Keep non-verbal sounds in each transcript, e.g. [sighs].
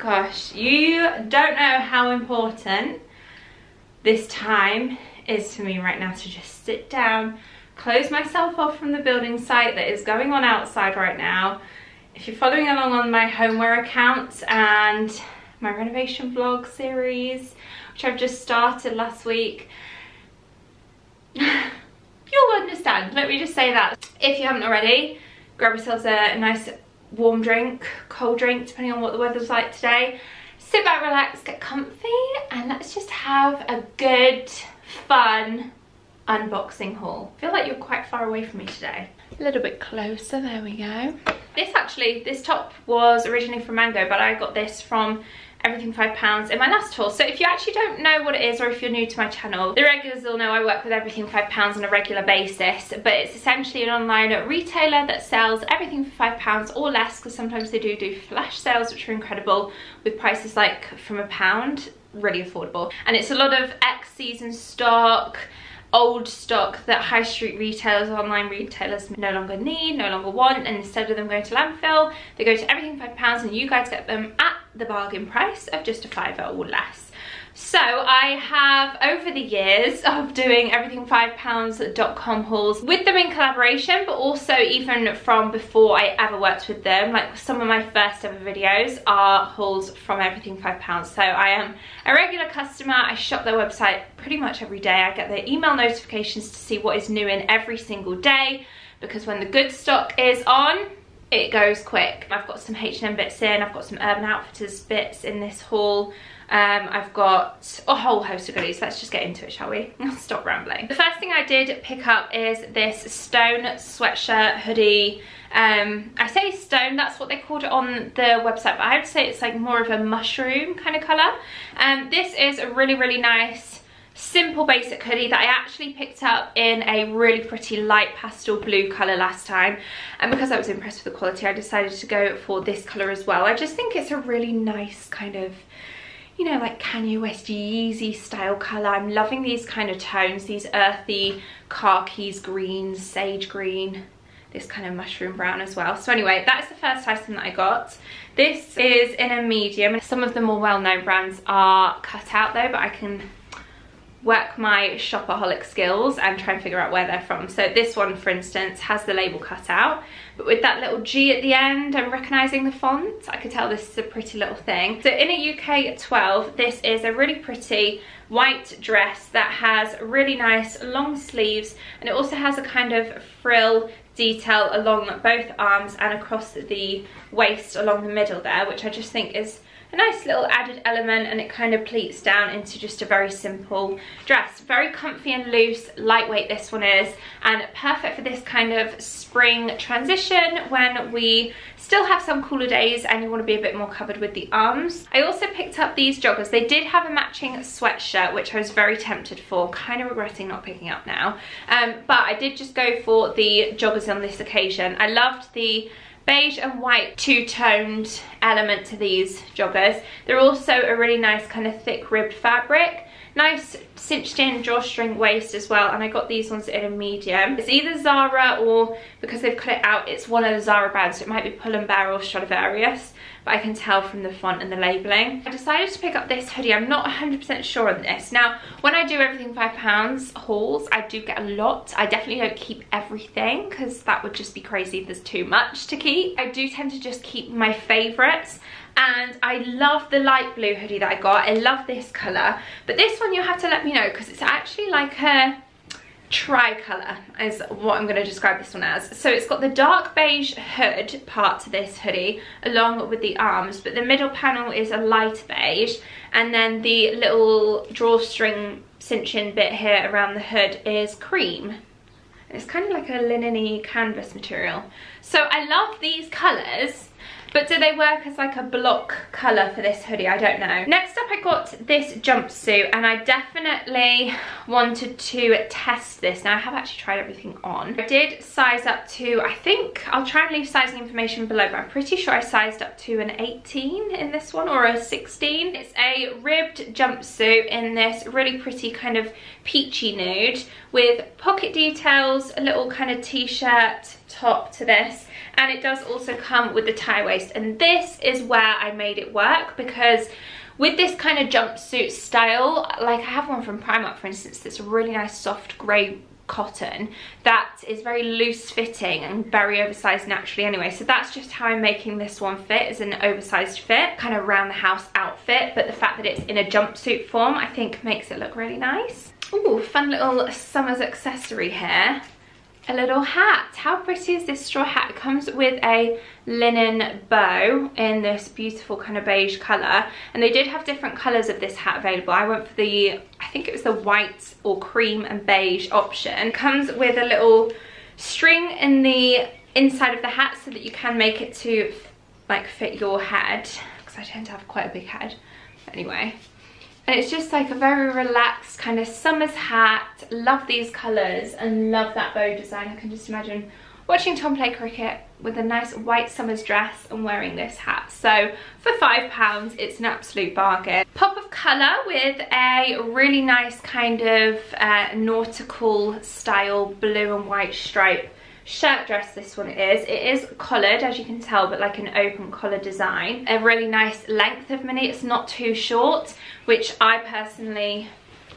gosh, you don't know how important this time is to me right now to just sit down, close myself off from the building site that is going on outside right now. If you're following along on my homeware account and my renovation vlog series, which I've just started last week, [laughs] you'll understand. Let me just say that. If you haven't already, grab yourselves a nice warm drink, cold drink, depending on what the weather's like today. Sit back, relax, get comfy, and let's just have a good, fun unboxing haul. I feel like you're quite far away from me today. A little bit closer, there we go. This actually, this top was originally from Mango, but I got this from everything five pounds in my last haul so if you actually don't know what it is or if you're new to my channel the regulars will know i work with everything five pounds on a regular basis but it's essentially an online retailer that sells everything for five pounds or less because sometimes they do do flash sales which are incredible with prices like from a pound really affordable. And it's a lot of ex-season stock old stock that high street retailers, online retailers no longer need, no longer want, and instead of them going to landfill, they go to everything five pounds and you guys get them at the bargain price of just a fiver or less. So I have, over the years of doing everything5pounds.com hauls with them in collaboration, but also even from before I ever worked with them, like some of my first ever videos are hauls from Everything 5 Pounds. So I am a regular customer. I shop their website pretty much every day. I get their email notifications to see what is new in every single day because when the good stock is on, it goes quick. I've got some H&M bits in, I've got some Urban Outfitters bits in this haul. Um, I've got a whole host of goodies. Let's just get into it, shall we? [laughs] Stop rambling. The first thing I did pick up is this stone sweatshirt hoodie. Um, I say stone, that's what they called it on the website, but I would say it's like more of a mushroom kind of colour. Um, this is a really, really nice simple basic hoodie that I actually picked up in a really pretty light pastel blue colour last time and because I was impressed with the quality I decided to go for this colour as well. I just think it's a really nice kind of you know, like Kanye West Yeezy style colour. I'm loving these kind of tones, these earthy khakis, greens, sage green, this kind of mushroom brown as well. So anyway, that's the first item that I got. This is in a medium. Some of the more well-known brands are cut out though, but I can work my shopaholic skills and try and figure out where they're from. So this one, for instance, has the label cut out, but with that little G at the end, I'm recognising the font. I could tell this is a pretty little thing. So in a UK 12, this is a really pretty white dress that has really nice long sleeves and it also has a kind of frill detail along both arms and across the waist along the middle there, which I just think is a nice little added element and it kind of pleats down into just a very simple dress. Very comfy and loose, lightweight this one is, and perfect for this kind of spring transition when we still have some cooler days and you want to be a bit more covered with the arms. I also picked up these joggers. They did have a matching sweatshirt, which I was very tempted for, kind of regretting not picking up now. Um, but I did just go for the joggers on this occasion. I loved the beige and white two-toned element to these joggers. They're also a really nice kind of thick ribbed fabric. Nice cinched in drawstring waist as well and I got these ones in a medium. It's either Zara or because they've cut it out it's one of the Zara brands so it might be Pull & Bear or Stradivarius but I can tell from the font and the labelling. I decided to pick up this hoodie. I'm not 100% sure on this. Now, when I do everything £5 hauls, I do get a lot. I definitely don't keep everything because that would just be crazy if there's too much to keep. I do tend to just keep my favourites and I love the light blue hoodie that I got. I love this colour. But this one you'll have to let me know because it's actually like a tricolour is what I'm going to describe this one as. So it's got the dark beige hood part to this hoodie along with the arms but the middle panel is a light beige and then the little drawstring cinching bit here around the hood is cream. It's kind of like a linen canvas material. So I love these colours but do they work as like a block colour for this hoodie? I don't know. Next up I got this jumpsuit and I definitely wanted to test this. Now I have actually tried everything on. I did size up to, I think, I'll try and leave sizing information below, but I'm pretty sure I sized up to an 18 in this one or a 16. It's a ribbed jumpsuit in this really pretty kind of peachy nude with pocket details, a little kind of t-shirt top to this and it does also come with the tie waist. And this is where I made it work because with this kind of jumpsuit style, like I have one from Primark for instance that's a really nice soft grey cotton that is very loose fitting and very oversized naturally anyway. So that's just how I'm making this one fit as an oversized fit kind of round the house outfit. But the fact that it's in a jumpsuit form I think makes it look really nice. Ooh, fun little summer's accessory here a little hat. How pretty is this straw hat? It comes with a linen bow in this beautiful kind of beige colour. And they did have different colours of this hat available. I went for the, I think it was the white or cream and beige option. Comes with a little string in the inside of the hat so that you can make it to like fit your head. Because I tend to have quite a big head. Anyway, and it's just like a very relaxed kind of summer's hat. Love these colours and love that bow design. I can just imagine watching Tom play cricket with a nice white summer's dress and wearing this hat. So for five pounds, it's an absolute bargain. Pop of colour with a really nice kind of uh, nautical style blue and white stripe shirt dress this one is. It is collared as you can tell but like an open collar design. A really nice length of mini, it's not too short which I personally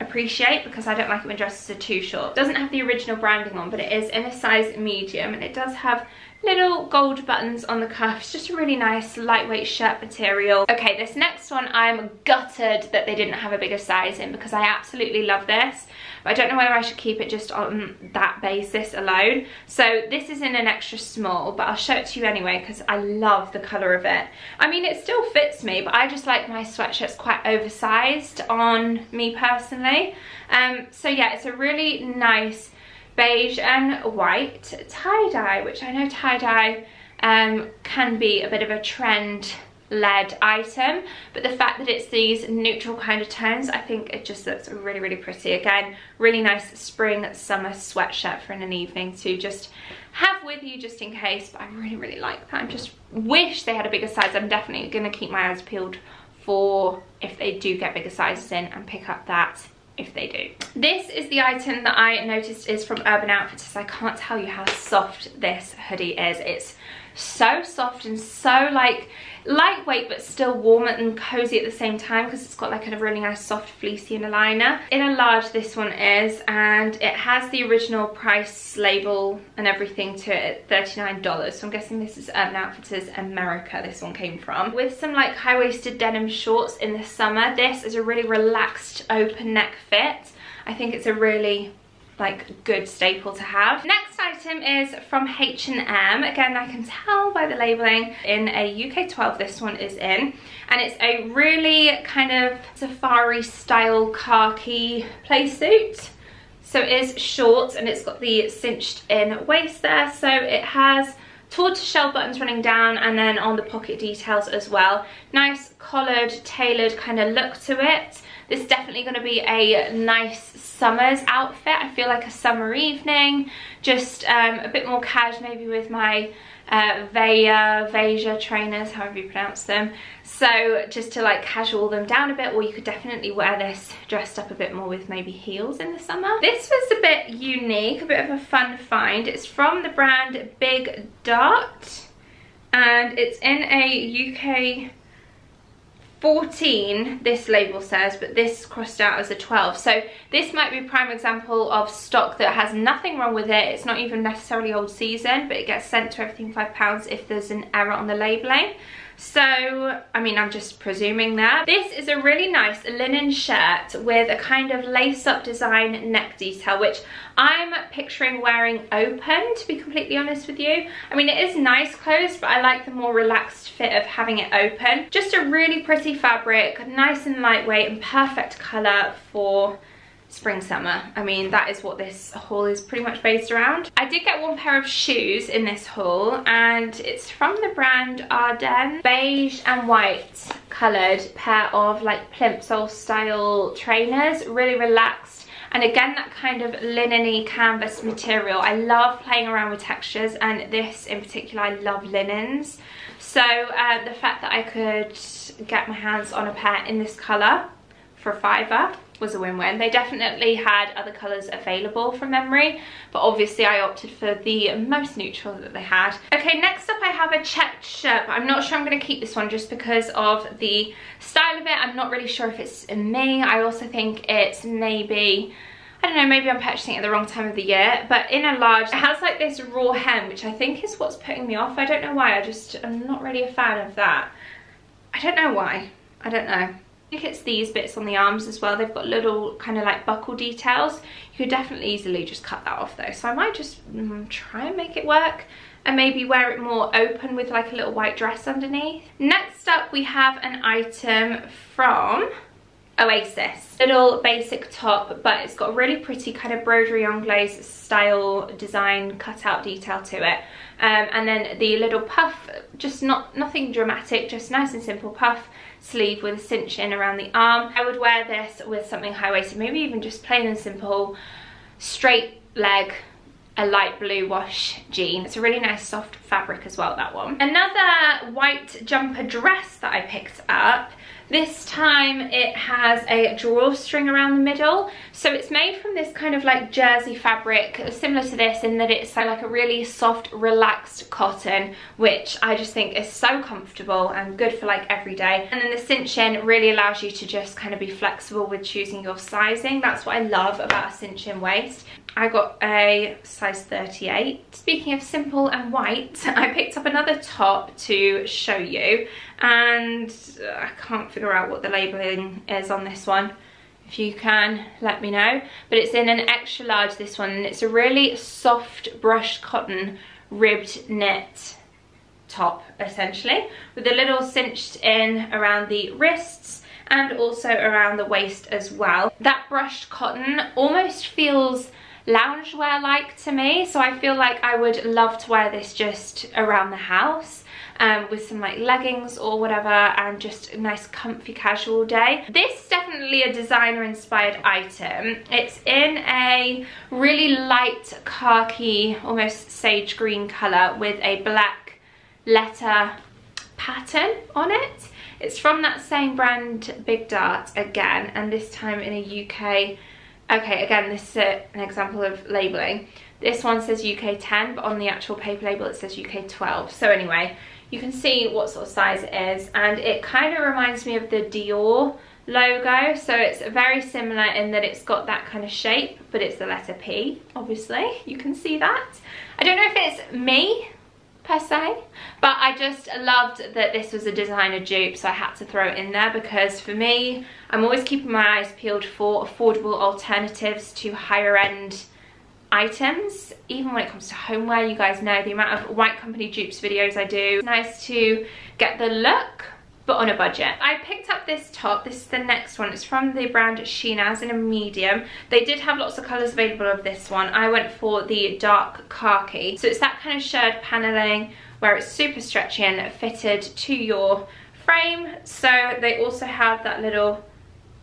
appreciate because I don't like it when dresses are too short. Doesn't have the original branding on but it is in a size medium and it does have little gold buttons on the cuffs just a really nice lightweight shirt material. Okay, this next one I'm gutted that they didn't have a bigger size in because I absolutely love this. But I don't know whether I should keep it just on that basis alone. So this is in an extra small, but I'll show it to you anyway because I love the colour of it. I mean, it still fits me, but I just like my sweatshirts quite oversized on me personally. Um, so yeah, it's a really nice beige and white tie-dye, which I know tie-dye um, can be a bit of a trend led item but the fact that it's these neutral kind of tones I think it just looks really really pretty. Again really nice spring summer sweatshirt for in an evening to just have with you just in case but I really really like that. I just wish they had a bigger size. I'm definitely going to keep my eyes peeled for if they do get bigger sizes in and pick up that if they do. This is the item that I noticed is from Urban Outfitters. I can't tell you how soft this hoodie is. It's so soft and so like lightweight but still warm and cozy at the same time because it's got like a really nice soft fleecy inner liner. In a large this one is and it has the original price label and everything to it at $39 so I'm guessing this is Urban Outfitters America this one came from. With some like high-waisted denim shorts in the summer this is a really relaxed open neck fit. I think it's a really like good staple to have. Next item is from H&M. Again, I can tell by the labeling in a UK 12 this one is in. And it's a really kind of safari style khaki play suit. So it is short and it's got the cinched in waist there. So it has tortoiseshell buttons running down and then on the pocket details as well. Nice collared, tailored kind of look to it. This is definitely going to be a nice summer's outfit. I feel like a summer evening, just um, a bit more cash maybe with my uh, Veja, Veja trainers, however you pronounce them. So just to like casual them down a bit or you could definitely wear this dressed up a bit more with maybe heels in the summer. This was a bit unique, a bit of a fun find. It's from the brand Big Dart and it's in a UK 14 this label says but this crossed out as a 12 so this might be a prime example of stock that has nothing wrong with it. It's not even necessarily old season but it gets sent to everything five pounds if there's an error on the labeling so, I mean, I'm just presuming that. This is a really nice linen shirt with a kind of lace-up design neck detail, which I'm picturing wearing open, to be completely honest with you. I mean, it is nice clothes, but I like the more relaxed fit of having it open. Just a really pretty fabric, nice and lightweight and perfect colour for spring summer. I mean that is what this haul is pretty much based around. I did get one pair of shoes in this haul and it's from the brand arden beige and white colored pair of like plimsoll style trainers. Really relaxed. And again that kind of linen canvas material. I love playing around with textures and this in particular i love linens. So uh, the fact that i could get my hands on a pair in this color for fiver was a win-win. They definitely had other colours available from memory, but obviously I opted for the most neutral that they had. Okay, next up I have a checked shirt, I'm not sure I'm going to keep this one just because of the style of it. I'm not really sure if it's in me. I also think it's maybe I don't know, maybe I'm purchasing it at the wrong time of the year, but in a large, it has like this raw hem, which I think is what's putting me off. I don't know why, I just, I'm not really a fan of that. I don't know why, I don't know. Think it's these bits on the arms as well. They've got little kind of like buckle details. You could definitely easily just cut that off though. So I might just mm, try and make it work and maybe wear it more open with like a little white dress underneath. Next up we have an item from Oasis. Little basic top, but it's got a really pretty kind of broderie anglaise style design cutout detail to it. Um, and then the little puff, just not nothing dramatic, just nice and simple puff sleeve with a cinch in around the arm. I would wear this with something high-waisted, maybe even just plain and simple, straight leg, a light blue wash jean. It's a really nice soft fabric as well, that one. Another white jumper dress that I picked up this time it has a drawstring around the middle. So it's made from this kind of like jersey fabric, similar to this in that it's like a really soft, relaxed cotton, which I just think is so comfortable and good for like every day. And then the cinch in really allows you to just kind of be flexible with choosing your sizing. That's what I love about a cinch in waist. I got a size 38. Speaking of simple and white, [laughs] I picked up another top to show you and uh, I can't figure out what the labelling is on this one. If you can, let me know. But it's in an extra large, this one, and it's a really soft brushed cotton ribbed knit top, essentially, with a little cinched in around the wrists and also around the waist as well. That brushed cotton almost feels loungewear like to me so I feel like I would love to wear this just around the house um, with some like leggings or whatever and just a nice comfy casual day. This is definitely a designer inspired item. It's in a really light khaki almost sage green colour with a black letter pattern on it. It's from that same brand Big Dart again and this time in a UK Okay, again, this is a, an example of labelling. This one says UK 10, but on the actual paper label it says UK 12. So anyway, you can see what sort of size it is, and it kind of reminds me of the Dior logo. So it's very similar in that it's got that kind of shape, but it's the letter P, obviously. You can see that. I don't know if it's me per se but I just loved that this was a designer dupe so I had to throw it in there because for me I'm always keeping my eyes peeled for affordable alternatives to higher end items. Even when it comes to homeware you guys know the amount of white company dupes videos I do. It's nice to get the look but on a budget. I picked up this top, this is the next one, it's from the brand Sheenaz in a medium. They did have lots of colours available of this one. I went for the dark khaki. So it's that kind of shirred panelling where it's super stretchy and fitted to your frame. So they also have that little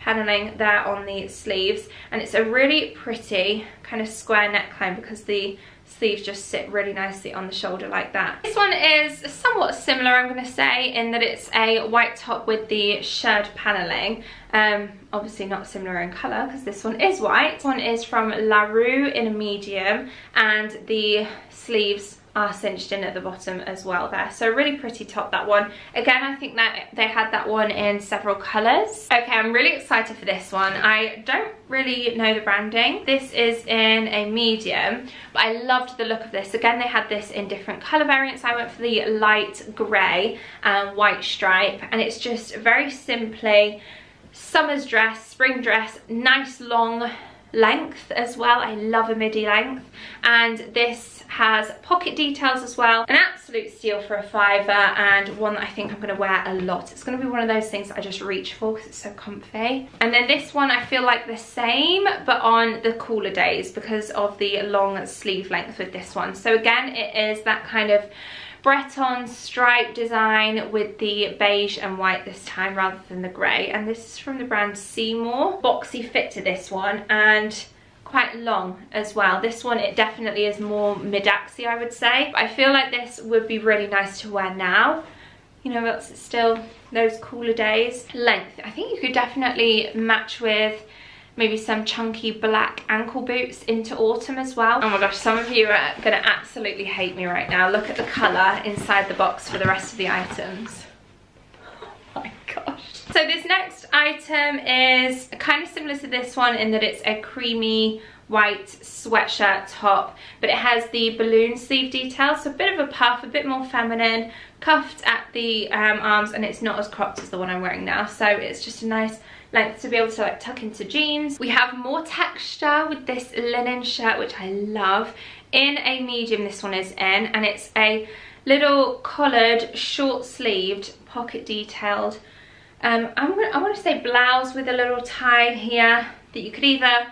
panelling there on the sleeves and it's a really pretty kind of square neckline because the sleeves just sit really nicely on the shoulder like that. This one is somewhat similar I'm going to say in that it's a white top with the shirred panelling. Um, obviously not similar in colour because this one is white. This one is from La Rue in a medium and the sleeves are cinched in at the bottom as well there. So really pretty top that one. Again, I think that they had that one in several colours. Okay, I'm really excited for this one. I don't really know the branding. This is in a medium, but I loved the look of this. Again, they had this in different colour variants. I went for the light grey and white stripe, and it's just very simply summer's dress, spring dress, nice long length as well. I love a midi length. And this has pocket details as well. An absolute steal for a fiver and one that I think I'm going to wear a lot. It's going to be one of those things that I just reach for because it's so comfy. And then this one I feel like the same but on the cooler days because of the long sleeve length with this one. So again, it is that kind of Breton stripe design with the beige and white this time rather than the grey. And this is from the brand Seymour. Boxy fit to this one and quite long as well. This one, it definitely is more mid-axy, I would say. I feel like this would be really nice to wear now you know, it's still those cooler days. Length, I think you could definitely match with maybe some chunky black ankle boots into autumn as well. Oh my gosh, some of you are gonna absolutely hate me right now. Look at the color inside the box for the rest of the items. [laughs] Oh my gosh. So this next item is kind of similar to this one in that it's a creamy white sweatshirt top but it has the balloon sleeve detail so a bit of a puff a bit more feminine cuffed at the um, arms and it's not as cropped as the one I'm wearing now so it's just a nice length to be able to like tuck into jeans. We have more texture with this linen shirt, which I love, in a medium this one is in, and it's a little collared, short-sleeved, pocket detailed, um, I'm gonna, I want to say blouse with a little tie here that you could either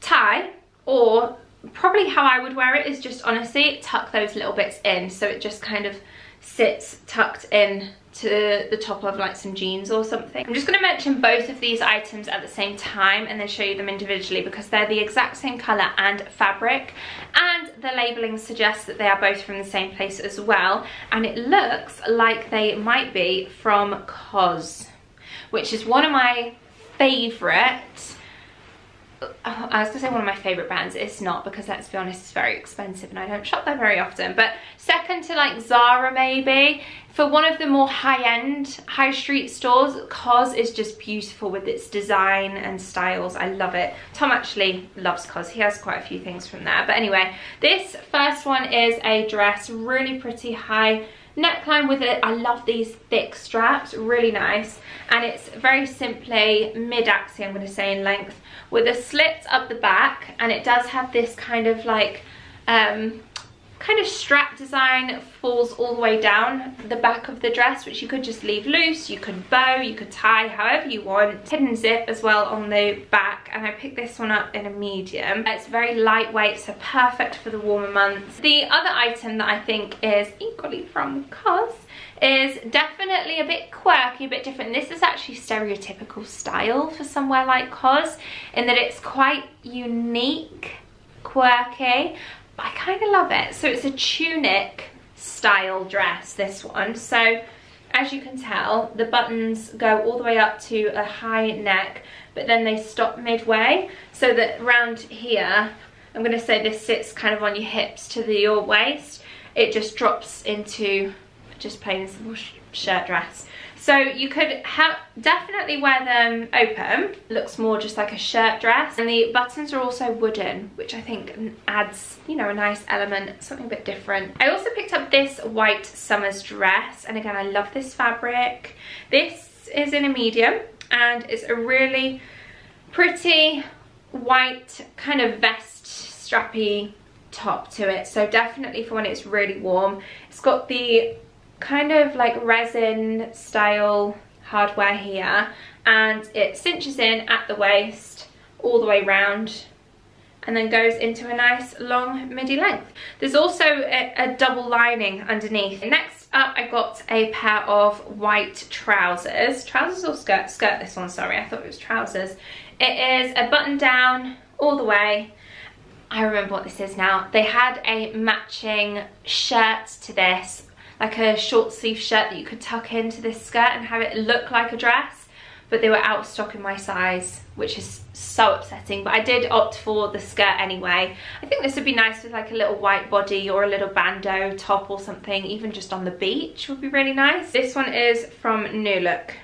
tie or probably how I would wear it is just honestly tuck those little bits in so it just kind of sits tucked in to the top of like some jeans or something. I'm just going to mention both of these items at the same time and then show you them individually because they're the exact same colour and fabric and the labelling suggests that they are both from the same place as well and it looks like they might be from COS which is one of my favourite I was gonna say one of my favorite brands. It's not because let's be honest, it's very expensive and I don't shop there very often. But second to like Zara maybe. For one of the more high-end high street stores, COS is just beautiful with its design and styles. I love it. Tom actually loves COS. He has quite a few things from there. But anyway, this first one is a dress, really pretty high neckline with it. I love these thick straps, really nice. And it's very simply mid-axi, I'm going to say in length, with a slit up the back. And it does have this kind of like, um, kind of strap design falls all the way down the back of the dress which you could just leave loose you could bow you could tie however you want. Hidden zip as well on the back and i picked this one up in a medium. It's very lightweight so perfect for the warmer months. The other item that i think is equally from COS is definitely a bit quirky, a bit different. This is actually stereotypical style for somewhere like COS in that it's quite unique, quirky, I kind of love it. So it's a tunic style dress, this one. So as you can tell, the buttons go all the way up to a high neck, but then they stop midway. So that round here, I'm going to say this sits kind of on your hips to the, your waist. It just drops into just plain simple shirt dress. So you could have definitely wear them open. Looks more just like a shirt dress. And the buttons are also wooden, which I think adds, you know, a nice element, something a bit different. I also picked up this white summer's dress. And again, I love this fabric. This is in a medium and it's a really pretty white kind of vest strappy top to it. So definitely for when it's really warm. It's got the kind of like resin style hardware here and it cinches in at the waist all the way round and then goes into a nice long midi length. There's also a, a, double lining underneath. Next up I got a pair of white trousers. Trousers or skirt? Skirt this one, sorry, I thought it was trousers. It is a button down all the way. I remember what this is now. They had a matching shirt to this like a short sleeve shirt that you could tuck into this skirt and have it look like a dress. But they were out of stock in my size which is so upsetting. But I did opt for the skirt anyway. I think this would be nice with like a little white body or a little bandeau top or something even just on the beach would be really nice. This one is from New Look.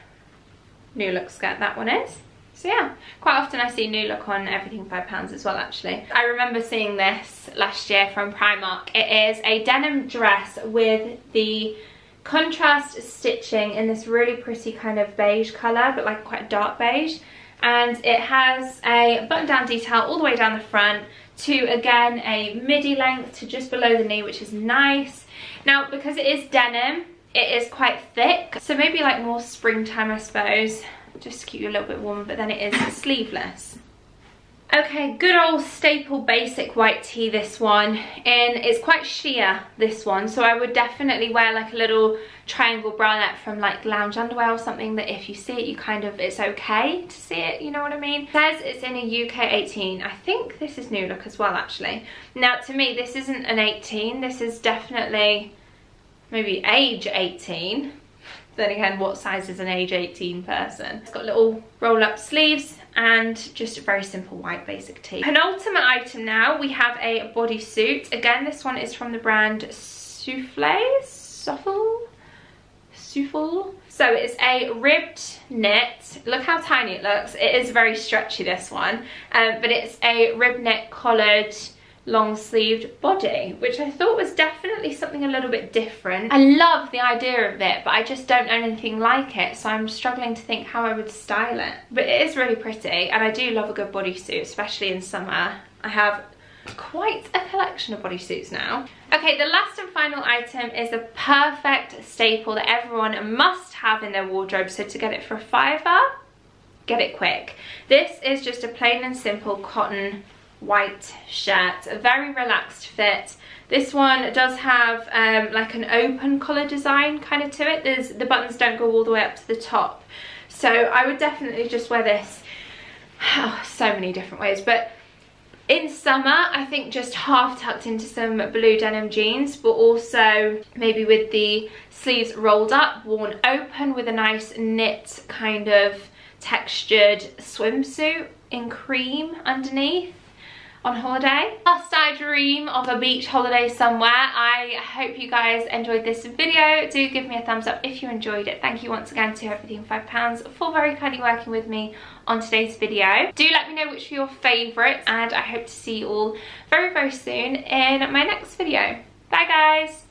New Look skirt that one is so yeah, quite often I see New Look on everything £5 as well actually. I remember seeing this last year from Primark. It is a denim dress with the contrast stitching in this really pretty kind of beige colour, but like quite dark beige. And it has a button down detail all the way down the front to again a midi length to just below the knee, which is nice. Now, because it is denim, it is quite thick. So maybe like more springtime, I suppose just to keep you a little bit warmer, but then it is [coughs] sleeveless. Okay, good old staple basic white tee this one. And it's quite sheer, this one. So I would definitely wear like a little triangle bralette from like lounge underwear or something that if you see it, you kind of, it's okay to see it, you know what I mean? It says it's in a UK 18. I think this is New Look as well, actually. Now, to me, this isn't an 18. This is definitely maybe age 18 then again, what size is an age 18 person? It's got little roll up sleeves and just a very simple white basic tee. Penultimate item now, we have a bodysuit. Again, this one is from the brand Souffle, Souffle, Souffle. So it's a ribbed knit. Look how tiny it looks. It is very stretchy, this one. Um, but it's a rib knit collared long sleeved body which I thought was definitely something a little bit different. I love the idea of it but I just don't own anything like it so I'm struggling to think how I would style it. But it is really pretty and I do love a good bodysuit especially in summer. I have quite a collection of bodysuits now. Okay, the last and final item is a perfect staple that everyone must have in their wardrobe. So to get it for a fiver, get it quick. This is just a plain and simple cotton white shirt, a very relaxed fit. This one does have um, like an open collar design kind of to it. There's The buttons don't go all the way up to the top. So I would definitely just wear this oh, [sighs] so many different ways. But in summer, I think just half tucked into some blue denim jeans, but also maybe with the sleeves rolled up, worn open with a nice knit kind of textured swimsuit in cream underneath on holiday. Last I dream of a beach holiday somewhere. I hope you guys enjoyed this video. Do give me a thumbs up if you enjoyed it. Thank you once again to Everything £5 for very kindly working with me on today's video. Do let me know which are your favourites and I hope to see you all very, very soon in my next video. Bye guys!